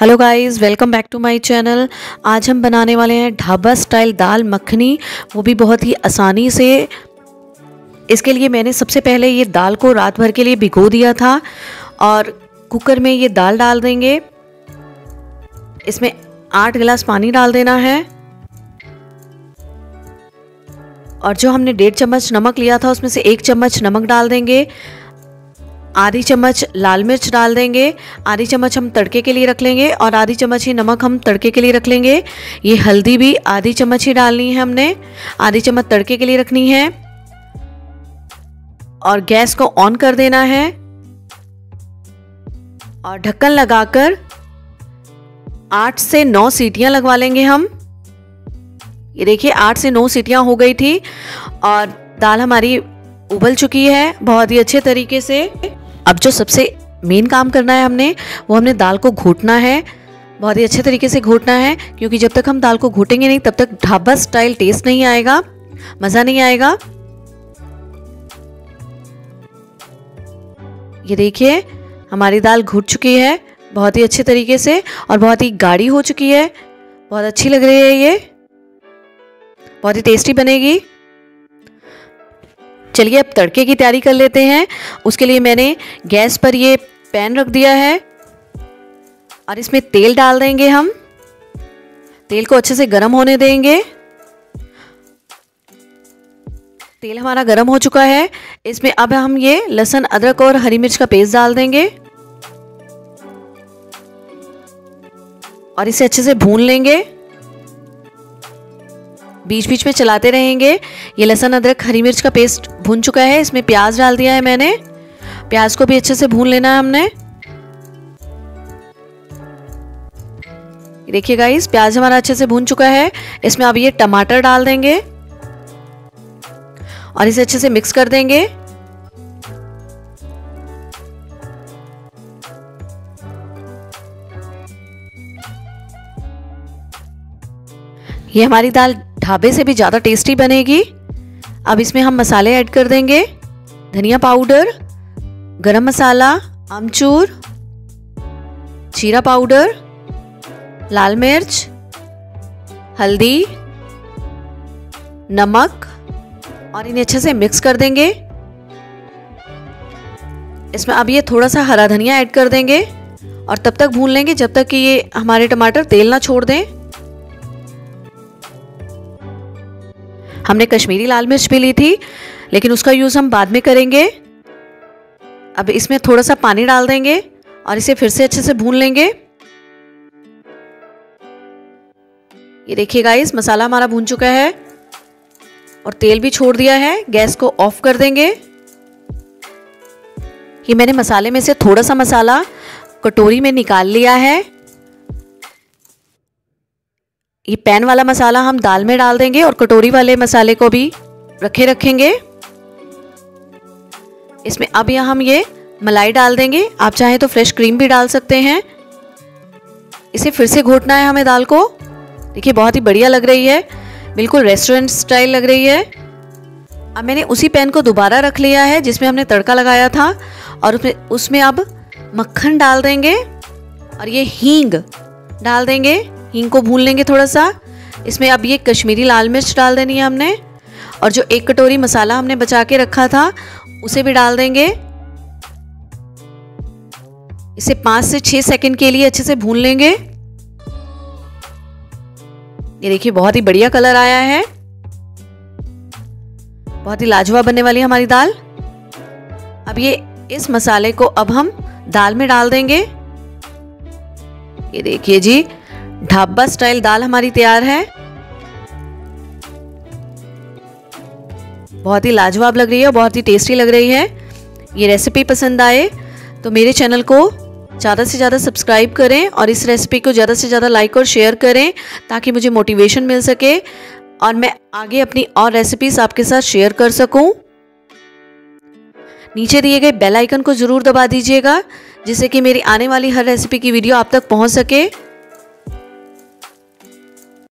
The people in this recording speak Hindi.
Hello guys welcome back to my channel आज हम बनाने वाले हैं ढाबा स्टाइल दाल मखनी। वो भी बहुत ही आसानी से। इसके लिए मैंने सबसे पहले ये दाल को रात भर के लिए भिगो दिया था और कुकर में ये दाल डाल देंगे। इसमें आठ गिलास पानी डाल देना है। और जो हमने डेढ़ चम्मच नमक लिया था, उसमें से एक चम्मच नमक डाल देंगे। आधी चम्मच लाल मिर्च डाल देंगे, आधी चम्मच हम तड़के के लिए रख लेंगे और आधी चम्मच ही नमक हम तड़के के लिए रख लेंगे। ये हल्दी भी आधी चम्मच ही डालनी है हमने, आधी चम्मच तड़के के लिए रखनी है। और गैस को ऑन कर देना है। और ढक्कन लगाकर आठ से नौ सीटियाँ लगवा लेंगे हम। ये देखिए, आठ से नौ सीटियाँ हो गई थी और दाल हमारी उबल चुकी है बहुत ही अच्छे तरीके से। अब जो सबसे मेन काम करना है हमने, वो हमने दाल को घोटना है। बहुत ही अच्छे तरीके से घोटना है, क्योंकि जब तक हम दाल को घोटेंगे नहीं, तब तक ढाबा स्टाइल टेस्ट नहीं आएगा, मज़ा नहीं आएगा। ये देखिए, हमारी दाल घुट चुकी है, बहुत ही अच्छे तरीके से, और बहुत ही गाढ़ी हो चुकी है। बहुत अच्छी लग रही है ये। बहुत ही टेस्टी बनेगी। चलिए अब तड़के की तैयारी कर लेते हैं। उसके लिए मैंने गैस पर ये पैन रख दिया है। और इसमें तेल डाल देंगे हम। तेल को अच्छे से गर्म होने देंगे। तेल हमारा गर्म हो चुका है। इसमें अब हम ये लहसुन, अदरक और हरी मिर्च का पेस्ट डाल देंगे। और इसे अच्छे से भून लेंगे। बीच बीच में चलाते रहेंगे। ये लहसुन, अदरक, हरी मिर्च का पेस्ट भून चुका है। इसमें प्याज डाल दिया है मैंने। प्याज को भी अच्छे से भून लेना है हमने। देखिए गाइस प्याज हमारा अच्छे से भून चुका है। इसमें अब ये टमाटर डाल देंगे। और इसे अच्छे से मिक्स कर देंगे। ये हमारी दाल ढाबे से भी ज़्यादा टेस्टी बनेगी। अब इसमें हम मसाले ऐड कर देंगे। धनिया पाउडर गरम मसाला, आमचूर, जीरा पाउडर लाल मिर्च, हल्दी, नमक, और इन्हें अच्छे से मिक्स कर देंगे। इसमें अब ये थोड़ा सा हरा धनिया ऐड कर देंगे। और तब तक भून लेंगे जब तक कि ये हमारे टमाटर तेल ना छोड़ दें। हमने कश्मीरी लाल मिर्च भी ली थी, लेकिन उसका यूज़ हम बाद में करेंगे। अब इसमें थोड़ा सा पानी डाल देंगे और इसे फिर से अच्छे से भून लेंगे। ये देखिएगा इस मसाला हमारा भून चुका है और तेल भी छोड़ दिया है, गैस को ऑफ़ कर देंगे। ये मैंने मसाले में से थोड़ा सा मसाला कटोरी में निकाल लिया है। ये पैन वाला मसाला हम दाल में डाल देंगे और कटोरी वाले मसाले को भी रखे रखेंगे। इसमें अब यहाँ हम ये मलाई डाल देंगे। आप चाहें तो फ्रेश क्रीम भी डाल सकते हैं। इसे फिर से घोटना है हमें दाल को। देखिए, बहुत ही बढ़िया लग रही है। बिल्कुल रेस्टोरेंट स्टाइल लग रही है। अब मैंने उसी पैन को दोबारा रख लिया है, जिसमें हमने तड़का लगाया था। और उसमें उसमें अब मक्खन डाल देंगे। और ये हींग डाल देंगे। हींग को भून लेंगे थोड़ा सा। इसमें अब ये कश्मीरी लाल मिर्च डाल देनी है हमने। और जो एक कटोरी मसाला हमने बचा के रखा था, उसे भी डाल देंगे। इसे पाँच से छः सेकंड के लिए अच्छे से भून लेंगे। ये देखिए, बहुत ही बढ़िया कलर आया है। बहुत ही लाजवाब बनने वाली हमारी दाल। अब ये इस मसाले को अब हम दाल में डाल देंगे। ये देखिए जी ढाबा स्टाइल दाल हमारी तैयार है। बहुत ही लाजवाब लग रही है बहुत ही टेस्टी लग रही है। ये रेसिपी पसंद आए तो मेरे चैनल को ज़्यादा से ज़्यादा सब्सक्राइब करें और इस रेसिपी को ज़्यादा से ज़्यादा लाइक और शेयर करें ताकि मुझे मोटिवेशन मिल सके और मैं आगे अपनी और रेसिपीज़ आपके साथ शेयर कर सकूँ। नीचे दिए गए बेल आइकन को ज़रूर दबा दीजिएगा जिससे कि मेरी आने वाली हर रेसिपी की वीडियो आप तक पहुँच सके।